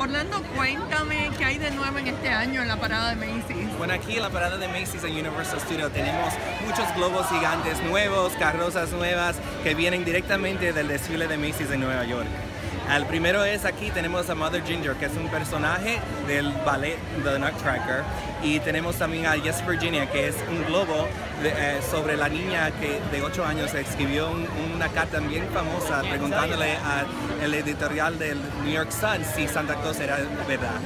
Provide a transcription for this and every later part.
Orlando, cuéntame qué hay de nuevo en este año en la parada de Macy's. Bueno, aquí en la parada de Macy's en Universal Studios tenemos muchos globos gigantes nuevos, carrozas nuevas que vienen directamente del desfile de Macy's en Nueva York. El primero es aquí tenemos a Mother Ginger, que es un personaje del ballet The Nutcracker. Y tenemos también a Yes Virginia, que es un globo eh, sobre la niña que de 8 años escribió una carta bien famosa preguntándole al editorial del New York Sun si Santa Claus era verdad.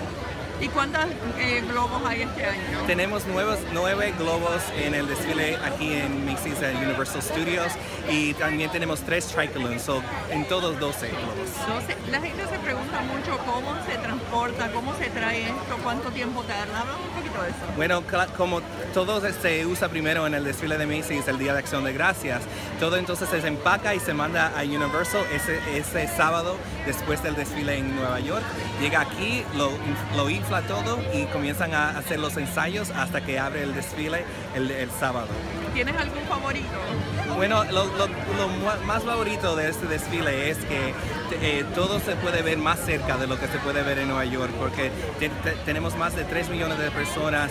¿Y cuántos eh, globos hay este año? Tenemos nuevos, nueve globos en el desfile aquí en Macy's Universal Studios y también tenemos tres Tricoloons, so en todos 12 globos. La gente se pregunta mucho cómo se transporta, cómo se trae esto, cuánto tiempo tarda. Hablamos un poquito de eso. Bueno, como todo se usa primero en el desfile de Macy's el Día de Acción de Gracias, todo entonces se empaca y se manda a Universal ese, ese sábado después del desfile en Nueva York. Llega aquí, lo, lo infla todo y comienzan a hacer los ensayos hasta que abre el desfile el, sábado. ¿Tienes algún favorito? Bueno, lo, más favorito de este desfile es que eh, todo se puede ver más cerca de lo que se puede ver en Nueva York, porque tenemos más de 3 millones de personas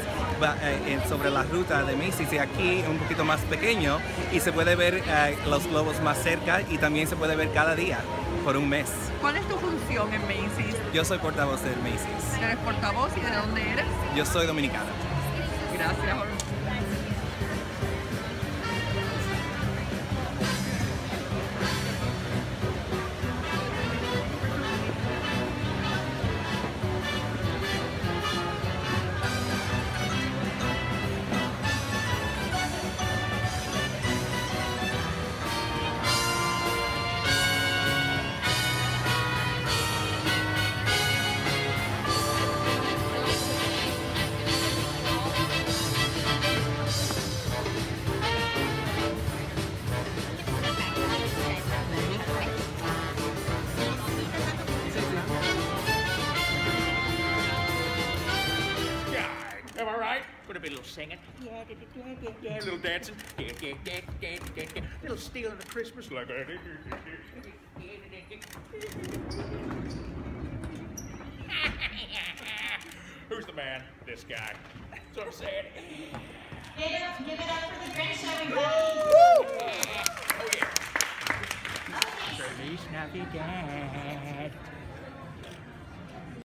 eh, sobre la ruta de Macy's y aquí un poquito más pequeño y se puede ver eh, los globos más cerca y también se puede ver cada día por un mes. ¿Cuál es tu función en Macy's? Yo soy portavoz de Macy's. ¿Eres portavoz y de dónde eres? Yo soy dominicano. Gracias. Put a bit of little singing. Yeah, yeah, yeah, yeah, little dancing. Yeah, yeah, yeah, yeah, yeah, yeah. Little er stealing the Christmas like that. Who's the man? This guy. That's what I'm saying. Give it up, give it up for the Grinch, everybody. Woo! Oh, yeah. Feliz Navidad.